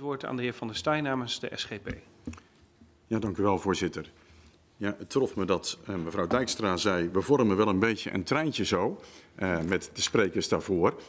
het woord aan de heer Van der Staaij namens de SGP. Ja, dank u wel, voorzitter. Ja, het trof me dat uh, mevrouw Dijkstra zei, we vormen wel een beetje een treintje zo, uh, met de sprekers daarvoor.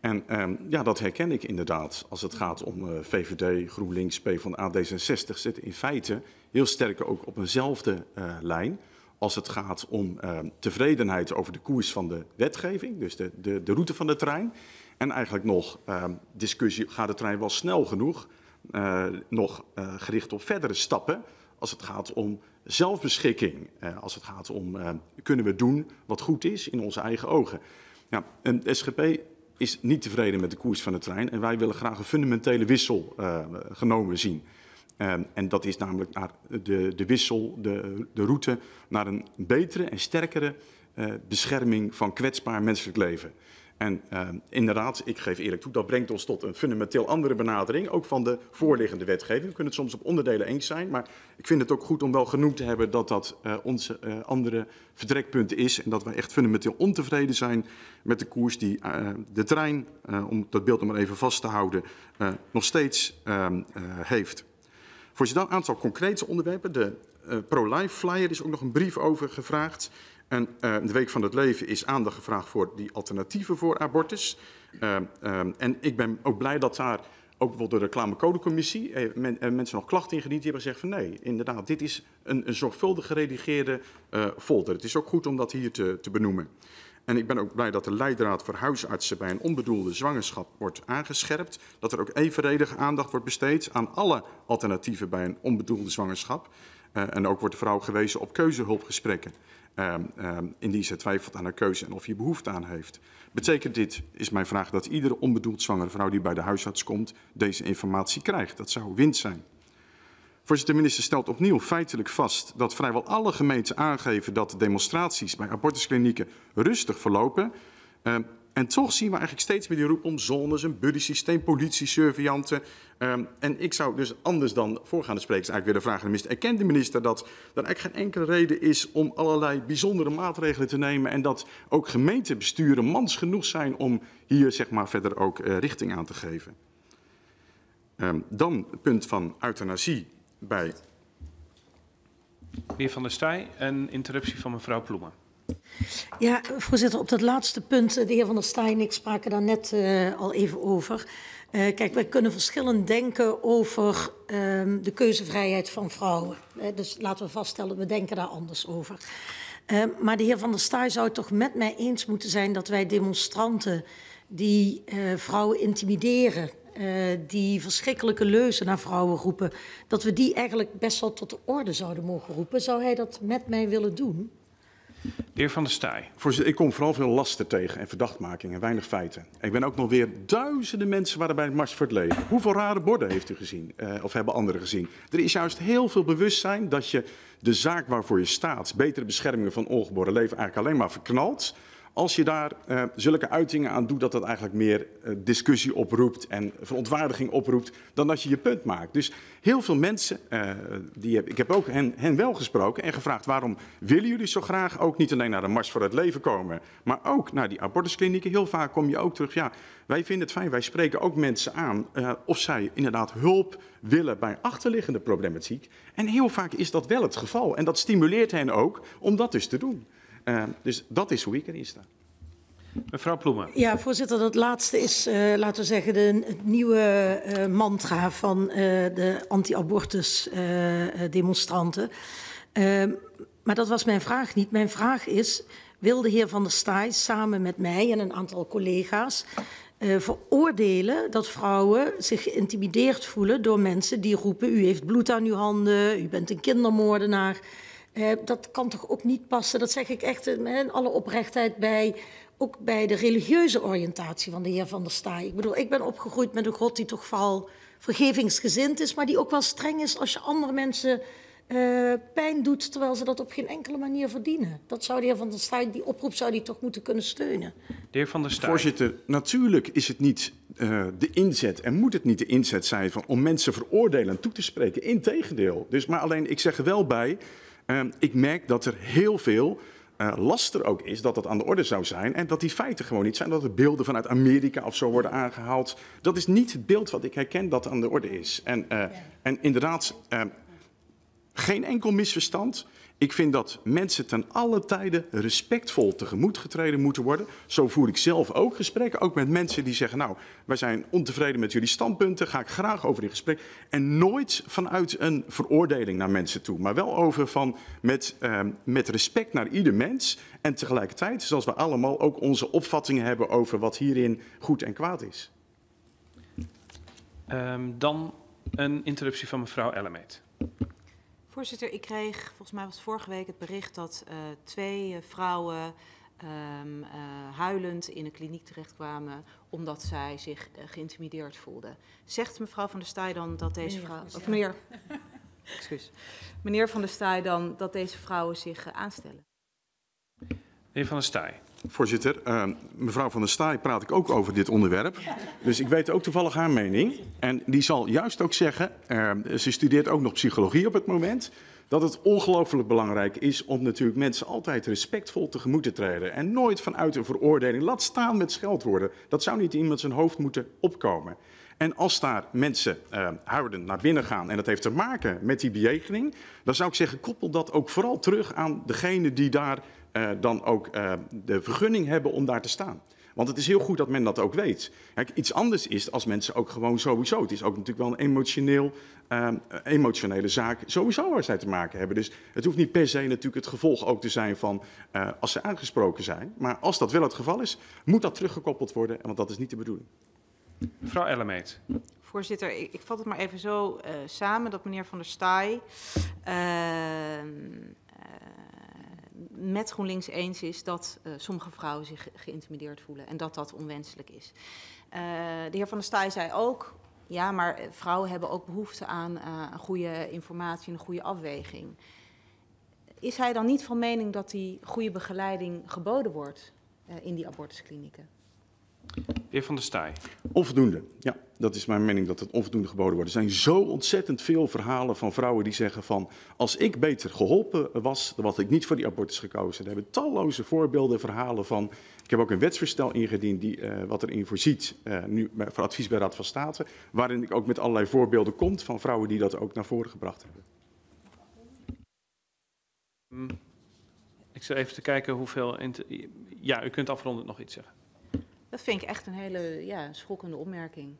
En uh, ja, dat herken ik inderdaad als het gaat om uh, VVD, GroenLinks, PvdA, D66. Zitten in feite heel sterk ook op eenzelfde lijn als het gaat om uh, tevredenheid over de koers van de wetgeving, dus de, de, de route van de trein. En eigenlijk nog uh, discussie, gaat de trein wel snel genoeg? Uh, nog uh, gericht op verdere stappen als het gaat om zelfbeschikking. Uh, als het gaat om, kunnen we doen wat goed is in onze eigen ogen? Ja, en de SGP is niet tevreden met de koers van de trein en wij willen graag een fundamentele wissel genomen zien. En dat is namelijk naar de, de wissel, de, de route naar een betere en sterkere bescherming van kwetsbaar menselijk leven. En uh, inderdaad, ik geef eerlijk toe, dat brengt ons tot een fundamenteel andere benadering, ook van de voorliggende wetgeving. We kunnen het soms op onderdelen eens zijn, maar ik vind het ook goed om wel genoemd te hebben dat dat uh, onze uh, andere vertrekpunt is en dat wij echt fundamenteel ontevreden zijn met de koers die uh, de trein, om dat beeld maar even vast te houden, nog steeds uh, heeft. Voorzitter, een aantal concrete onderwerpen. De uh, pro-life flyer is ook nog een brief over gevraagd. En uh, de Week van het Leven is aandacht gevraagd voor die alternatieven voor abortus. Uh, uh, en ik ben ook blij dat daar ook bijvoorbeeld de reclamecodecommissie eh, men, mensen nog klachten ingediend die hebben gezegd van nee, inderdaad, dit is een, een zorgvuldig geredigeerde uh, folder. Het is ook goed om dat hier te, te benoemen. En ik ben ook blij dat de leidraad voor huisartsen bij een onbedoelde zwangerschap wordt aangescherpt. Dat er ook evenredige aandacht wordt besteed aan alle alternatieven bij een onbedoelde zwangerschap. Uh, en ook wordt de vrouw gewezen op keuzehulpgesprekken. Uh, uh, indien ze twijfelt aan haar keuze en of je behoefte aan heeft. Betekent dit, is mijn vraag, dat iedere onbedoeld zwangere vrouw die bij de huisarts komt deze informatie krijgt? Dat zou winst zijn. Voorzitter, de minister stelt opnieuw feitelijk vast dat vrijwel alle gemeenten aangeven dat de demonstraties bij abortusklinieken rustig verlopen. Uh, en toch zien we eigenlijk steeds meer die roep om zones, een buddy-systeem, politie-surveillanten. Um, en ik zou dus anders dan voorgaande sprekers eigenlijk willen vragen aan de minister. Erkent de minister dat er eigenlijk geen enkele reden is om allerlei bijzondere maatregelen te nemen en dat ook gemeentebesturen mans genoeg zijn om hier zeg maar verder ook uh, richting aan te geven? Um, dan het punt van euthanasie bij. Meneer Van der Staaij, een interruptie van mevrouw Ploemen. Ja, voorzitter, op dat laatste punt, de heer Van der Staaij en ik spraken daar net uh, al even over. Uh, kijk, wij kunnen verschillend denken over uh, de keuzevrijheid van vrouwen. Uh, dus laten we vaststellen, we denken daar anders over. Uh, maar de heer Van der Staaij zou het toch met mij eens moeten zijn dat wij demonstranten die vrouwen intimideren, die verschrikkelijke leuzen naar vrouwen roepen, dat we die eigenlijk best wel tot de orde zouden mogen roepen. Zou hij dat met mij willen doen? De heer Van der Staaij. Voorzitter, ik kom vooral veel lasten tegen en verdachtmaking en weinig feiten. Ik ben ook nog weer duizenden mensen waren bij de Mars voor het Leven. Hoeveel rare borden heeft u gezien? Uh, of hebben anderen gezien? Er is juist heel veel bewustzijn dat je de zaak waarvoor je staat, betere bescherming van ongeboren leven, eigenlijk alleen maar verknalt. Als je daar uh, zulke uitingen aan doet, dat dat eigenlijk meer uh, discussie oproept en verontwaardiging oproept, dan dat je je punt maakt. Dus heel veel mensen, uh, die heb, ik heb ook hen, hen wel gesproken en gevraagd waarom willen jullie zo graag ook niet alleen naar de Mars voor het Leven komen, maar ook naar die abortusklinieken. Heel vaak kom je ook terug, ja, wij vinden het fijn, wij spreken ook mensen aan of zij inderdaad hulp willen bij achterliggende problematiek. En heel vaak is dat wel het geval en dat stimuleert hen ook om dat dus te doen. Uh, dus dat is hoe ik erin sta. Mevrouw Ploemen. Ja, voorzitter, dat laatste is, uh, laten we zeggen, de, het nieuwe uh, mantra van uh, de anti-abortus demonstranten. maar dat was mijn vraag niet. Mijn vraag is, wil de heer Van der Staaij samen met mij en een aantal collega's veroordelen dat vrouwen zich geïntimideerd voelen door mensen die roepen, u heeft bloed aan uw handen, u bent een kindermoordenaar. Uh, dat kan toch ook niet passen, dat zeg ik echt in alle oprechtheid bij, ook bij de religieuze oriëntatie van de heer Van der Staaij. Ik bedoel, ik ben opgegroeid met een God die toch vooral vergevingsgezind is, maar die ook wel streng is als je andere mensen uh, pijn doet, terwijl ze dat op geen enkele manier verdienen. Dat zou de heer Van der Staaij, die oproep zou die toch moeten kunnen steunen. De heer Van der Staaij. Voorzitter, natuurlijk is het niet uh, de inzet en moet het niet de inzet zijn van, om mensen veroordelen en toe te spreken. Integendeel. Dus, maar alleen, ik zeg er wel bij, ik merk dat er heel veel uh, laster ook is dat dat aan de orde zou zijn en dat die feiten gewoon niet zijn. Dat er beelden vanuit Amerika of zo worden aangehaald. Dat is niet het beeld wat ik herken dat aan de orde is. En, uh, en inderdaad, uh, geen enkel misverstand. Ik vind dat mensen ten alle tijden respectvol tegemoet getreden moeten worden. Zo voer ik zelf ook gesprekken, ook met mensen die zeggen, nou, wij zijn ontevreden met jullie standpunten, ga ik graag over in gesprek. En nooit vanuit een veroordeling naar mensen toe, maar wel over van met, uh, met respect naar ieder mens. En tegelijkertijd, zoals we allemaal ook onze opvattingen hebben over wat hierin goed en kwaad is. Um, dan een interruptie van mevrouw Ellemeet. Voorzitter, ik kreeg, volgens mij was vorige week, het bericht dat uh, twee uh, vrouwen um, uh, huilend in een kliniek terechtkwamen omdat zij zich geïntimideerd voelden. Zegt mevrouw van der Staaij dan dat deze meneer vrouw, of meneer, excuus, meneer van der Staaij dan dat deze vrouwen zich aanstellen? Meneer van der Staaij. Voorzitter, uh, mevrouw van der Staaij praat ik ook over dit onderwerp. Dus ik weet ook toevallig haar mening. En die zal juist ook zeggen, uh, ze studeert ook nog psychologie op het moment, dat het ongelooflijk belangrijk is om natuurlijk mensen altijd respectvol tegemoet te treden. En nooit vanuit een veroordeling, laat staan met scheldwoorden. Dat zou niet iemand zijn hoofd moeten opkomen. En als daar mensen uh, naar binnen gaan en dat heeft te maken met die bejegening, dan zou ik zeggen, koppel dat ook vooral terug aan degene die daar dan ook uh, de vergunning hebben om daar te staan. Want het is heel goed dat men dat ook weet. Kijk, iets anders is als mensen ook gewoon sowieso. Het is ook natuurlijk wel een emotioneel, uh, emotionele zaak sowieso waar zij te maken hebben. Dus het hoeft niet per se natuurlijk het gevolg ook te zijn van uh, als ze aangesproken zijn. Maar als dat wel het geval is, moet dat teruggekoppeld worden, want dat is niet de bedoeling. Mevrouw Ellemeet. Voorzitter, ik, ik vat het maar even zo uh, samen dat meneer Van der Staaij met GroenLinks eens is dat uh, sommige vrouwen zich geïntimideerd voelen en dat dat onwenselijk is. Uh, de heer Van der Staaij zei ook, ja, maar vrouwen hebben ook behoefte aan uh, een goede informatie en een goede afweging. Is hij dan niet van mening dat die goede begeleiding geboden wordt in die abortusklinieken? De heer Van der Staaij. Onvoldoende, ja. Dat is mijn mening dat het onvoldoende geboden wordt. Er zijn zo ontzettend veel verhalen van vrouwen die zeggen van... als ik beter geholpen was, dan had ik niet voor die abortus gekozen. Er hebben talloze voorbeelden, verhalen van... Ik heb ook een wetsvoorstel ingediend die uh, wat erin voorziet, uh, nu voor advies bij Raad van State... waarin ik ook met allerlei voorbeelden komt van vrouwen die dat ook naar voren gebracht hebben. Mm. Ik zal even te kijken hoeveel... Ja, u kunt afrondend nog iets zeggen. Dat vind ik echt een hele ja, schokkende opmerking.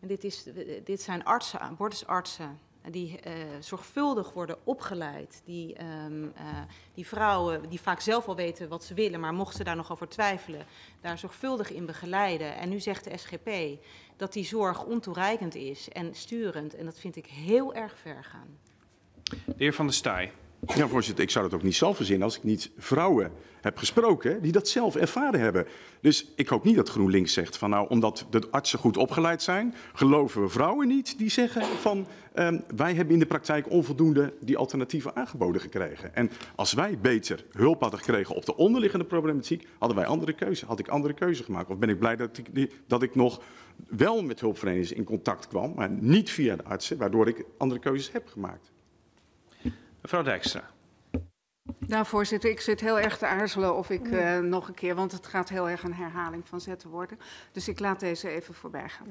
En dit, is, dit zijn artsen, abortusartsen, die uh, zorgvuldig worden opgeleid. Die, um, uh, die vrouwen, die vaak zelf al weten wat ze willen, maar mochten ze daar nog over twijfelen, daar zorgvuldig in begeleiden. En nu zegt de SGP dat die zorg ontoereikend is en sturend. En dat vind ik heel erg ver gaan. De heer Van der Staaij. Ja, voorzitter, ik zou het ook niet zelf verzinnen als ik niet vrouwen heb gesproken die dat zelf ervaren hebben. Dus ik hoop niet dat GroenLinks zegt van nou, omdat de artsen goed opgeleid zijn, geloven we vrouwen niet die zeggen van um, wij hebben in de praktijk onvoldoende die alternatieven aangeboden gekregen. En als wij beter hulp hadden gekregen op de onderliggende problematiek, hadden wij andere keuze, had ik andere keuze gemaakt. Of ben ik blij dat ik, dat ik nog wel met hulpverleners in contact kwam, maar niet via de artsen, waardoor ik andere keuzes heb gemaakt. Mevrouw Dijkstra. Nou, voorzitter, ik zit heel erg te aarzelen of ik uh, nog een keer, want het gaat heel erg een herhaling van zetten worden. Dus ik laat deze even voorbij gaan.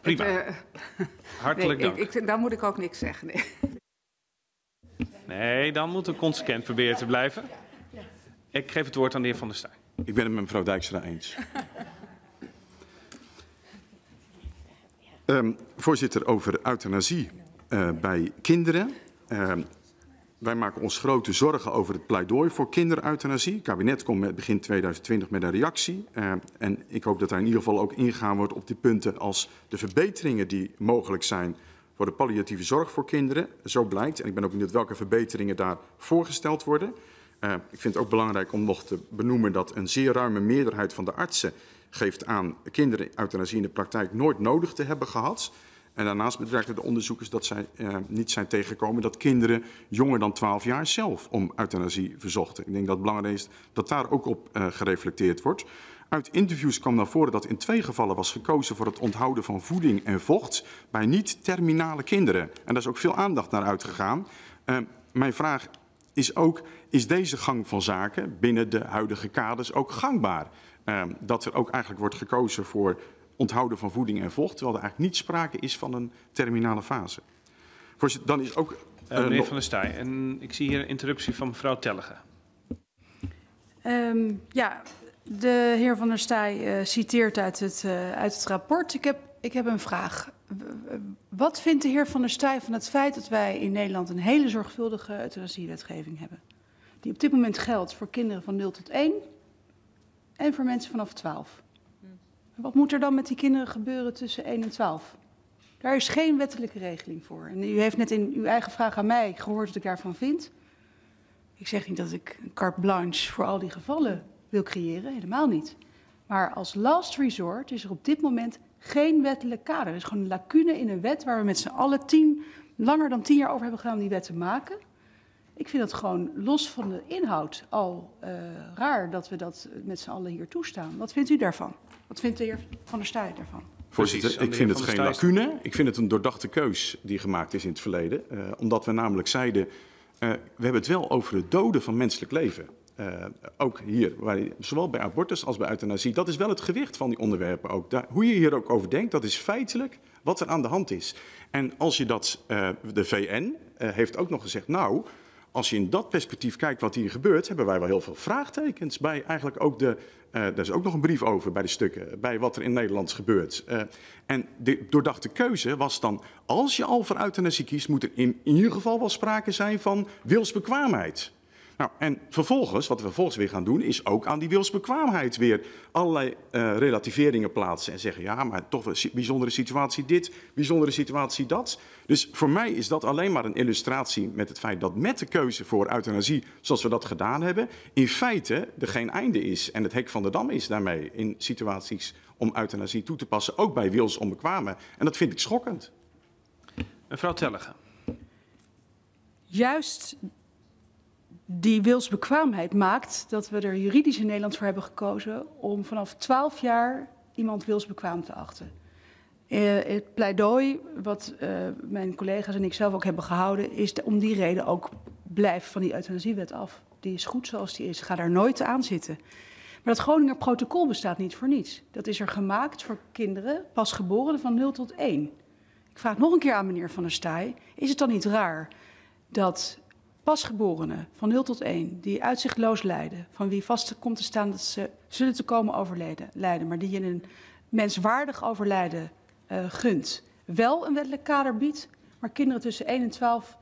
Prima. Ik, uh, Hartelijk nee, dank. Ik, ik, dan moet ik ook niks zeggen. Nee. nee, dan moeten we consequent proberen te blijven. Ik geef het woord aan de heer Van der Staaij. Ik ben het met mevrouw Dijkstra eens. um, voorzitter, over euthanasie uh, bij kinderen. Wij maken ons grote zorgen over het pleidooi voor kindereuthanasie. Het kabinet komt met begin 2020 met een reactie. Uh, en ik hoop dat er in ieder geval ook ingaan wordt op die punten als de verbeteringen die mogelijk zijn voor de palliatieve zorg voor kinderen. Zo blijkt, en ik ben ook benieuwd welke verbeteringen daar voorgesteld worden. Uh, ik vind het ook belangrijk om nog te benoemen dat een zeer ruime meerderheid van de artsen geeft aan kindereuthanasie in de praktijk nooit nodig te hebben gehad. En daarnaast bedrijven de onderzoekers dat zij uh, niet zijn tegengekomen dat kinderen jonger dan 12 jaar zelf om euthanasie verzochten. Ik denk dat het belangrijk is dat daar ook op uh, gereflecteerd wordt. Uit interviews kwam naar voren dat in twee gevallen was gekozen voor het onthouden van voeding en vocht bij niet-terminale kinderen. En daar is ook veel aandacht naar uitgegaan. Uh, mijn vraag is ook, is deze gang van zaken binnen de huidige kaders ook gangbaar? Ehm, dat er ook eigenlijk wordt gekozen voor onthouden van voeding en vocht, terwijl er eigenlijk niet sprake is van een terminale fase. Voorzitter, dan is ook... Uh, meneer. Van der Staaij, en ik zie hier een interruptie van mevrouw Tellegen. Um, ja, de heer Van der Staaij uh, citeert uit het, uh, uit het rapport. Ik heb, ik heb een vraag. Wat vindt de heer Van der Staaij van het feit dat wij in Nederland een hele zorgvuldige euthanasiewetgeving hebben? Die op dit moment geldt voor kinderen van 0 tot 1 en voor mensen vanaf 12. Wat moet er dan met die kinderen gebeuren tussen 1 en 12? Daar is geen wettelijke regeling voor. En u heeft net in uw eigen vraag aan mij gehoord wat ik daarvan vind. Ik zeg niet dat ik een carte blanche voor al die gevallen wil creëren, helemaal niet. Maar als last resort is er op dit moment geen wettelijk kader. Er is gewoon een lacune in een wet waar we met z'n allen tien, langer dan tien jaar over hebben gedaan om die wet te maken. Ik vind het gewoon los van de inhoud al uh, raar dat we dat met z'n allen hier toestaan. Wat vindt u daarvan? Wat vindt de heer Van der Staaij daarvan? Voorzitter, ik vind het geen lacune. Ik vind het een doordachte keus die gemaakt is in het verleden. Uh, omdat we namelijk zeiden, uh, we hebben het wel over het doden van menselijk leven. Uh, ook hier, waar, zowel bij abortus als bij euthanasie. Dat is wel het gewicht van die onderwerpen ook. Daar, hoe je hier ook over denkt, dat is feitelijk wat er aan de hand is. En als je dat, de VN heeft ook nog gezegd, nou, als je in dat perspectief kijkt wat hier gebeurt, hebben wij wel heel veel vraagtekens bij eigenlijk ook de. Uh, daar is ook nog een brief over bij de stukken, bij wat er in Nederland gebeurt. Uh, en de doordachte keuze was dan, als je al voor euthanasie kiest, moet er in ieder geval wel sprake zijn van wilsbekwaamheid. Nou, en vervolgens, wat we vervolgens weer gaan doen, is ook aan die wilsbekwaamheid weer allerlei uh, relativeringen plaatsen. En zeggen, ja, maar toch een bijzondere situatie dit, bijzondere situatie dat. Dus voor mij is dat alleen maar een illustratie met het feit dat met de keuze voor euthanasie, zoals we dat gedaan hebben, in feite er geen einde is. En het hek van de dam is daarmee in situaties om euthanasie toe te passen, ook bij wilsonbekwamen. En dat vind ik schokkend. Mevrouw Tellegen. Juist die wilsbekwaamheid maakt dat we er juridisch in Nederland voor hebben gekozen om vanaf 12 jaar iemand wilsbekwaam te achten. Uh, het pleidooi wat uh, mijn collega's en ik zelf ook hebben gehouden, is om die reden ook blijf van die euthanasiewet af. Die is goed zoals die is. Ga daar nooit aan zitten. Maar dat Groninger protocol bestaat niet voor niets. Dat is er gemaakt voor kinderen, pasgeboren van 0 tot 1. Ik vraag nog een keer aan meneer Van der Staaij. Is het dan niet raar dat pasgeborenen van 0 tot 1 die uitzichtloos lijden, van wie vast komt te staan dat ze zullen te komen overlijden, lijden, maar die je een menswaardig overlijden uh, gunt, wel een wettelijk kader biedt, maar kinderen tussen 1 en 12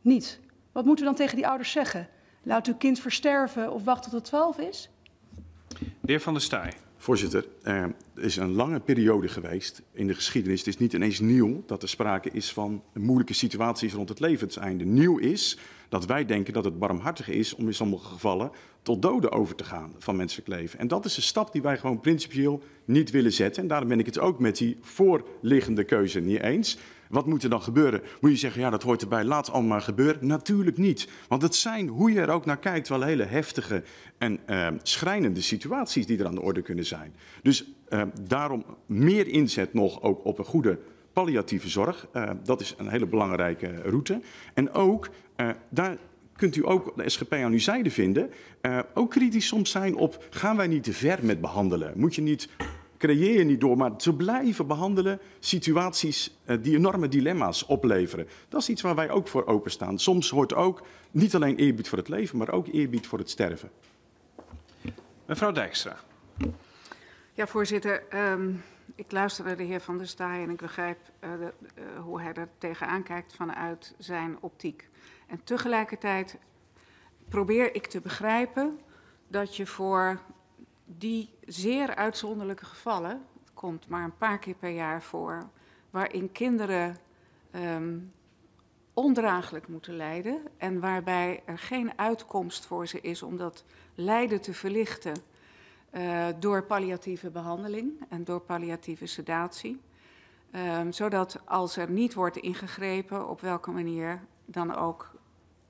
niet. Wat moeten we dan tegen die ouders zeggen? Laat uw kind versterven of wacht tot het 12 is? De heer Van der Staaij. Voorzitter, er is een lange periode geweest in de geschiedenis. Het is niet ineens nieuw dat er sprake is van moeilijke situaties rond het levenseinde. Nieuw is dat wij denken dat het barmhartig is om in sommige gevallen tot doden over te gaan van menselijk leven. En dat is een stap die wij gewoon principieel niet willen zetten. En daarom ben ik het ook met die voorliggende keuze niet eens. Wat moet er dan gebeuren? Moet je zeggen, ja, dat hoort erbij, laat het allemaal maar gebeuren? Natuurlijk niet. Want het zijn, hoe je er ook naar kijkt, wel hele heftige en uh, schrijnende situaties die er aan de orde kunnen zijn. Dus uh, daarom meer inzet nog ook op een goede palliatieve zorg. Uh, dat is een hele belangrijke route. En ook, uh, daar kunt u ook de SGP aan uw zijde vinden, uh, ook kritisch soms zijn op, gaan wij niet te ver met behandelen? Moet je niet creëer je niet door maar te blijven behandelen situaties uh, die enorme dilemma's opleveren. Dat is iets waar wij ook voor openstaan. Soms hoort ook niet alleen eerbied voor het leven, maar ook eerbied voor het sterven. Mevrouw Dijkstra. Ja, voorzitter. Um, ik luister naar de heer Van der Staaij en ik begrijp uh, de, uh, hoe hij er tegenaan kijkt vanuit zijn optiek. En tegelijkertijd probeer ik te begrijpen dat je voor die zeer uitzonderlijke gevallen, het komt maar een paar keer per jaar voor, waarin kinderen um, ondraaglijk moeten lijden en waarbij er geen uitkomst voor ze is om dat lijden te verlichten uh, door palliatieve behandeling en door palliatieve sedatie. Um, zodat als er niet wordt ingegrepen, op welke manier dan ook,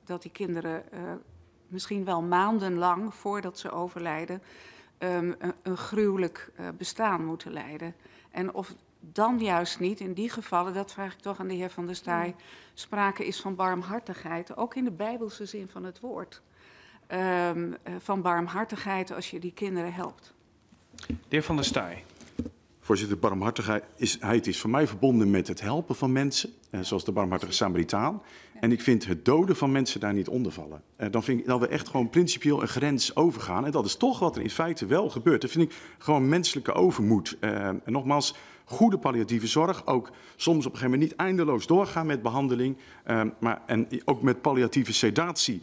dat die kinderen uh, misschien wel maandenlang voordat ze overlijden, um, een, een gruwelijk uh, bestaan moeten leiden. En of dan juist niet in die gevallen, dat vraag ik toch aan de heer Van der Staaij, sprake is van barmhartigheid, ook in de bijbelse zin van het woord. Um, van barmhartigheid als je die kinderen helpt. De heer Van der Staaij. Voorzitter, barmhartigheid is, is voor mij verbonden met het helpen van mensen, eh, zoals de barmhartige Samaritaan. En ik vind het doden van mensen daar niet onder vallen. Eh, dan vind ik dat we echt gewoon principieel een grens overgaan. En dat is toch wat er in feite wel gebeurt. Dat vind ik gewoon menselijke overmoed. Eh, en nogmaals, goede palliatieve zorg. Ook soms op een gegeven moment niet eindeloos doorgaan met behandeling. Uh, maar, en ook met palliatieve sedatie.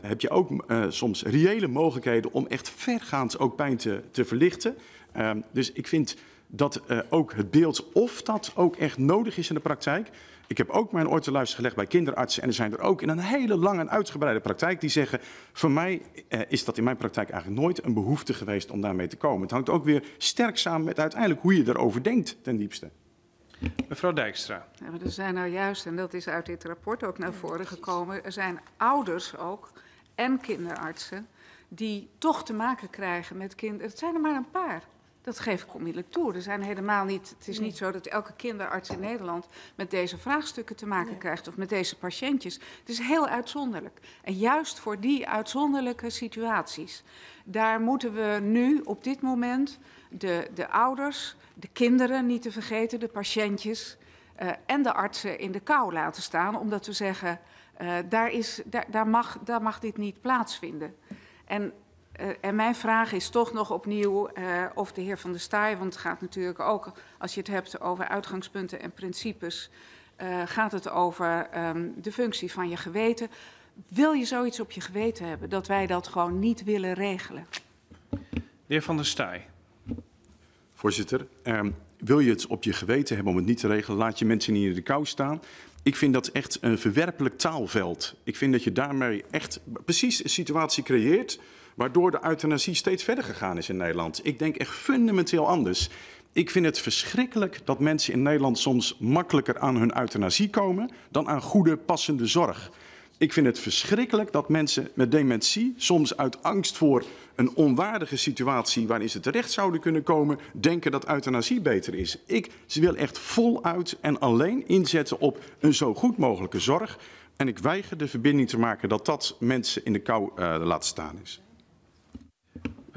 Heb je ook soms reële mogelijkheden om echt vergaand ook pijn te, te verlichten. Dus ik vind dat ook het beeld of dat ook echt nodig is in de praktijk. Ik heb ook mijn oor te luisteren gelegd bij kinderartsen. En er zijn er ook in een hele lange en uitgebreide praktijk die zeggen... voor mij uh, is dat in mijn praktijk eigenlijk nooit een behoefte geweest om daarmee te komen. Het hangt ook weer sterk samen met uiteindelijk hoe je erover denkt ten diepste. Mevrouw Dijkstra. Ja, maar er zijn nou juist, en dat is uit dit rapport ook naar voren gekomen... er zijn ouders ook en kinderartsen die toch te maken krijgen met kinderen. Het zijn er maar een paar. Dat geef ik onmiddellijk toe. Er zijn helemaal niet, het is niet zo dat elke kinderarts in Nederland met deze vraagstukken te maken krijgt of met deze patiëntjes. Het is heel uitzonderlijk. En juist voor die uitzonderlijke situaties, daar moeten we nu op dit moment de, de ouders, de kinderen niet te vergeten, de patiëntjes uh, en de artsen in de kou laten staan, omdat we zeggen, uh, daar, is, daar, daar, mag, daar mag dit niet plaatsvinden. En en mijn vraag is toch nog opnieuw uh, of de heer Van der Staaij, want het gaat natuurlijk ook, als je het hebt over uitgangspunten en principes, uh, gaat het over um, de functie van je geweten. Wil je zoiets op je geweten hebben, dat wij dat gewoon niet willen regelen? De heer Van der Staaij. Voorzitter, um, wil je het op je geweten hebben om het niet te regelen, laat je mensen niet in de kou staan. Ik vind dat echt een verwerpelijk taalveld. Ik vind dat je daarmee echt precies een situatie creëert waardoor de euthanasie steeds verder gegaan is in Nederland. Ik denk echt fundamenteel anders. Ik vind het verschrikkelijk dat mensen in Nederland soms makkelijker aan hun euthanasie komen dan aan goede, passende zorg. Ik vind het verschrikkelijk dat mensen met dementie soms uit angst voor een onwaardige situatie waarin ze terecht zouden kunnen komen, denken dat euthanasie beter is. Ik ze wil echt voluit en alleen inzetten op een zo goed mogelijke zorg. En ik weiger de verbinding te maken dat dat mensen in de kou uh, laat staan is.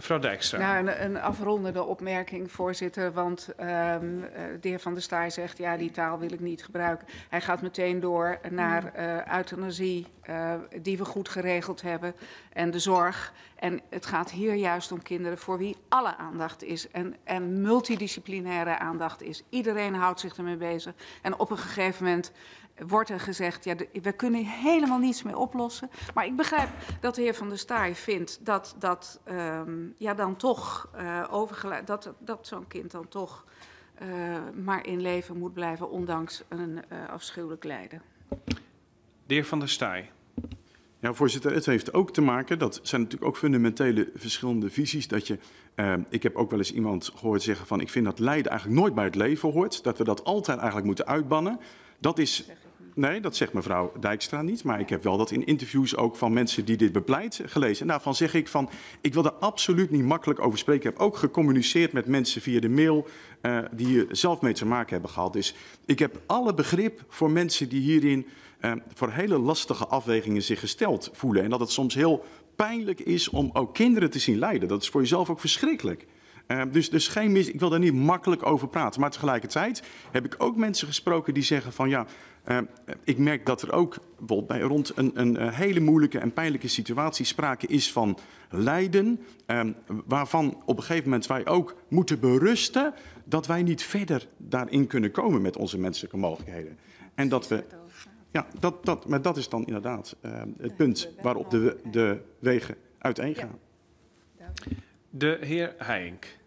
Mevrouw Dijkstra. Nou, een, een afrondende opmerking, voorzitter. Want um, de heer Van der Staaij zegt, ja, die taal wil ik niet gebruiken. Hij gaat meteen door naar uh, euthanasie, uh, die we goed geregeld hebben, en de zorg. En het gaat hier juist om kinderen voor wie alle aandacht is en, en multidisciplinaire aandacht is. Iedereen houdt zich ermee bezig. En op een gegeven moment wordt er gezegd, ja, we kunnen helemaal niets meer oplossen. Maar ik begrijp dat de heer Van der Staaij vindt dat dat um, ja, dan toch uh, overgeleid, dat, dat zo'n kind dan toch uh, maar in leven moet blijven, ondanks een uh, afschuwelijk lijden. De heer Van der Staaij. Ja, voorzitter, het heeft ook te maken, dat zijn natuurlijk ook fundamentele verschillende visies, dat je, ik heb ook wel eens iemand gehoord zeggen van, ik vind dat lijden eigenlijk nooit bij het leven hoort, dat we dat altijd eigenlijk moeten uitbannen. Dat is, nee, dat zegt mevrouw Dijkstra niet, maar ik heb wel dat in interviews ook van mensen die dit bepleit gelezen. En daarvan zeg ik van, ik wil er absoluut niet makkelijk over spreken. Ik heb ook gecommuniceerd met mensen via de mail uh, die hier zelf mee te maken hebben gehad. Dus ik heb alle begrip voor mensen die hierin uh, voor hele lastige afwegingen zich gesteld voelen. En dat het soms heel pijnlijk is om ook kinderen te zien lijden. Dat is voor jezelf ook verschrikkelijk. Uh, dus, dus geen mis, ik wil daar niet makkelijk over praten. Maar tegelijkertijd heb ik ook mensen gesproken die zeggen van ja, uh, ik merk dat er ook bij rond een, een, een hele moeilijke en pijnlijke situatie sprake is van lijden. Uh, waarvan op een gegeven moment wij ook moeten berusten dat wij niet verder daarin kunnen komen met onze menselijke mogelijkheden. En dat we. Ja, dat, dat, maar dat is dan inderdaad uh, het punt waarop de, de wegen uiteen gaan. De heer Heink.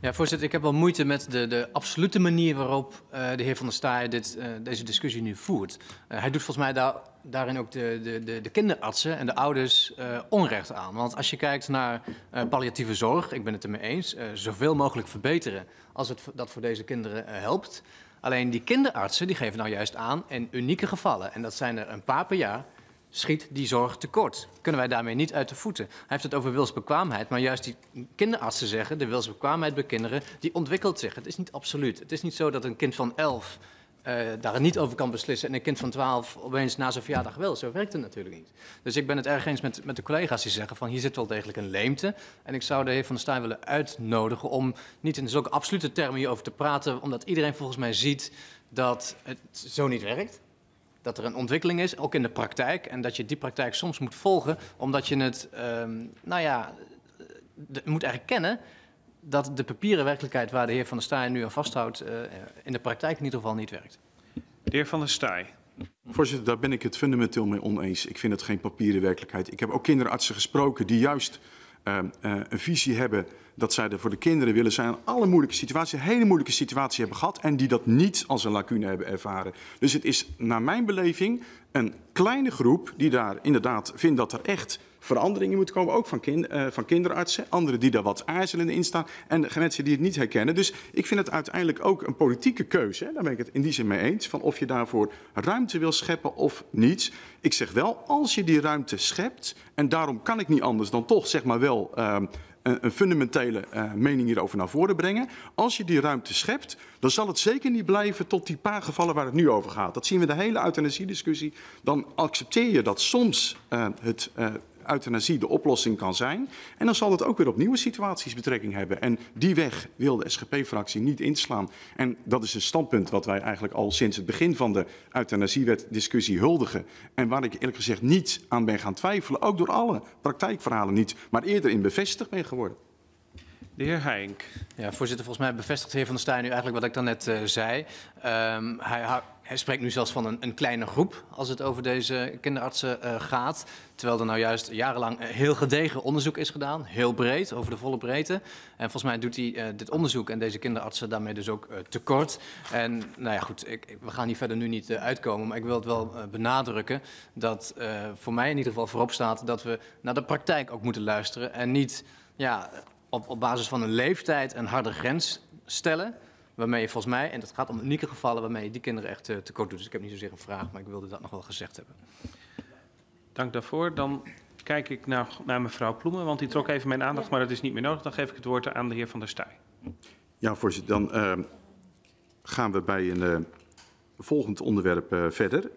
Ja, voorzitter, ik heb wel moeite met de, de absolute manier waarop uh, de heer Van der Staaij dit, uh, deze discussie nu voert. Uh, hij doet volgens mij daar, daarin ook de, de, de, de kinderartsen en de ouders onrecht aan. Want als je kijkt naar palliatieve zorg, ik ben het ermee eens, zoveel mogelijk verbeteren als het dat voor deze kinderen helpt. Alleen die kinderartsen die geven nou juist aan in unieke gevallen, en dat zijn er een paar per jaar, schiet die zorg tekort. Kunnen wij daarmee niet uit de voeten? Hij heeft het over wilsbekwaamheid, maar juist die kinderartsen zeggen... de wilsbekwaamheid bij kinderen, die ontwikkelt zich. Het is niet absoluut. Het is niet zo dat een kind van 11 uh, daar niet over kan beslissen en een kind van 12 opeens na zijn verjaardag wel. Zo werkt het natuurlijk niet. Dus ik ben het erg eens met, met de collega's die zeggen van hier zit wel degelijk een leemte. En ik zou de heer Van der Staaij willen uitnodigen om niet in zulke absolute termen hierover te praten, omdat iedereen volgens mij ziet dat het zo niet werkt. Dat er een ontwikkeling is, ook in de praktijk. En dat je die praktijk soms moet volgen, omdat je het, um, nou ja, de, moet erkennen dat de papieren werkelijkheid waar de heer Van der Staaij nu aan vasthoudt, uh, in de praktijk in ieder geval niet werkt. De heer Van der Staaij. Voorzitter, daar ben ik het fundamenteel mee oneens. Ik vind het geen papieren werkelijkheid. Ik heb ook kinderartsen gesproken die juist uh, uh, een visie hebben dat zij er voor de kinderen willen zijn. Alle moeilijke situaties, hele moeilijke situatie hebben gehad en die dat niet als een lacune hebben ervaren. Dus het is naar mijn beleving een kleine groep die daar inderdaad vindt dat er echt veranderingen moeten komen, ook van, kind, uh, van kinderartsen. Anderen die daar wat aarzelend in staan en mensen die het niet herkennen. Dus ik vind het uiteindelijk ook een politieke keuze. Hè? Daar ben ik het in die zin mee eens. Van of je daarvoor ruimte wil scheppen of niet. Ik zeg wel, als je die ruimte schept, en daarom kan ik niet anders dan toch zeg maar wel... Uh, een fundamentele uh, mening hierover naar voren brengen. Als je die ruimte schept, dan zal het zeker niet blijven tot die paar gevallen waar het nu over gaat. Dat zien we de hele euthanasiediscussie. Dan accepteer je dat soms uh, het uh, euthanasie de oplossing kan zijn. En dan zal het ook weer op nieuwe situaties betrekking hebben. En die weg wil de SGP-fractie niet inslaan. En dat is een standpunt wat wij eigenlijk al sinds het begin van de euthanasiewet-discussie huldigen. En waar ik eerlijk gezegd niet aan ben gaan twijfelen, ook door alle praktijkverhalen niet, maar eerder in bevestigd ben geworden. De heer Heink. Ja, voorzitter, volgens mij bevestigt de heer Van der Staaij nu eigenlijk wat ik dan net uh, zei. Um, hij, hij, spreekt nu zelfs van een, een, kleine groep als het over deze kinderartsen uh, gaat. Terwijl er nou juist jarenlang heel gedegen onderzoek is gedaan, heel breed, over de volle breedte. En volgens mij doet hij dit onderzoek en deze kinderartsen daarmee dus ook tekort. En nou ja, goed, ik, we gaan hier verder nu niet uitkomen, maar ik wil het wel benadrukken dat voor mij in ieder geval voorop staat dat we naar de praktijk ook moeten luisteren en niet ja, op, op basis van een leeftijd een harde grens stellen. Waarmee je volgens mij, en dat gaat om unieke gevallen, waarmee je die kinderen echt uh, tekort doet. Dus ik heb niet zozeer een vraag, maar ik wilde dat nog wel gezegd hebben. Dank daarvoor. Dan kijk ik naar, naar mevrouw Ploemen, want die trok even mijn aandacht, maar dat is niet meer nodig. Dan geef ik het woord aan de heer Van der Staaij. Ja, voorzitter. Dan uh, gaan we bij een uh, volgend onderwerp uh, verder.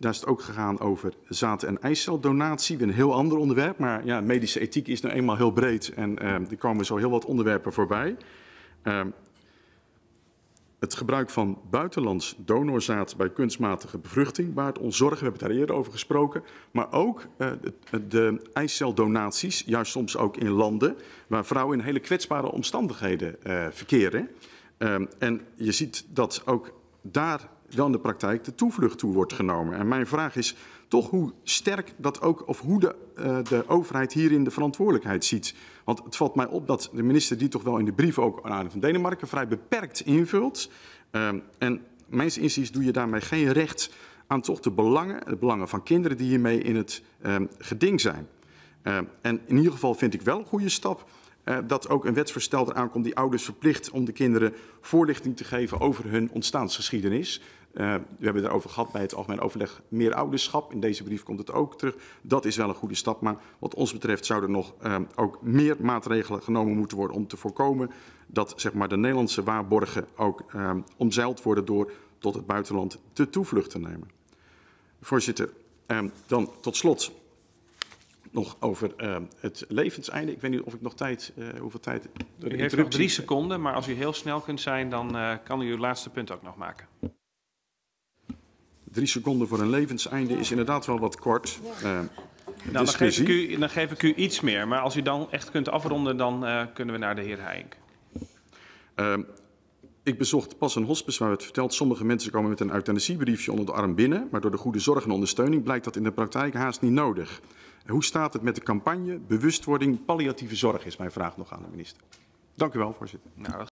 Daar is het ook gegaan over zaad- en eiceldonatie. Weer een heel ander onderwerp, maar ja, medische ethiek is nou eenmaal heel breed en uh, er komen zo heel wat onderwerpen voorbij. Uh, het gebruik van buitenlands donorzaad bij kunstmatige bevruchting baart ons zorgen. We hebben het daar eerder over gesproken. Maar ook uh, de, eiceldonaties, juist soms ook in landen waar vrouwen in hele kwetsbare omstandigheden uh, verkeren. Uh, en je ziet dat ook daar in de praktijk de toevlucht toe wordt genomen. En mijn vraag is toch hoe sterk dat ook, of hoe de, uh, de overheid hierin de verantwoordelijkheid ziet. Want het valt mij op dat de minister die toch wel in de brief ook aan van Denemarken vrij beperkt invult. Uh, en mijns inziens doe je daarmee geen recht aan toch de belangen, de belangen van kinderen die hiermee in het uh, geding zijn. Uh, en in ieder geval vind ik wel een goede stap uh, dat ook een wetsvoorstel eraan komt die ouders verplicht om de kinderen voorlichting te geven over hun ontstaansgeschiedenis. Uh, we hebben het erover gehad bij het algemeen overleg meer ouderschap. In deze brief komt het ook terug. Dat is wel een goede stap, maar wat ons betreft zouden er nog uh, ook meer maatregelen genomen moeten worden om te voorkomen dat zeg maar, de Nederlandse waarborgen ook uh, omzeild worden door tot het buitenland te toevlucht te nemen. Voorzitter, dan tot slot nog over uh, het levenseinde. Ik weet niet of ik nog tijd, uh, hoeveel tijd... U heeft nog drie seconden, maar als u heel snel kunt zijn, dan uh, kan u uw laatste punt ook nog maken. Drie seconden voor een levenseinde is inderdaad wel wat kort. nou, dan, geef ik u, dan geef ik u iets meer, maar als u dan echt kunt afronden, dan kunnen we naar de heer Heink. Ik bezocht pas een hospice waar het verteld, sommige mensen komen met een euthanasiebriefje onder de arm binnen, maar door de goede zorg en ondersteuning blijkt dat in de praktijk haast niet nodig. Hoe staat het met de campagne bewustwording palliatieve zorg, is mijn vraag nog aan de minister. Dank u wel, voorzitter. Nou,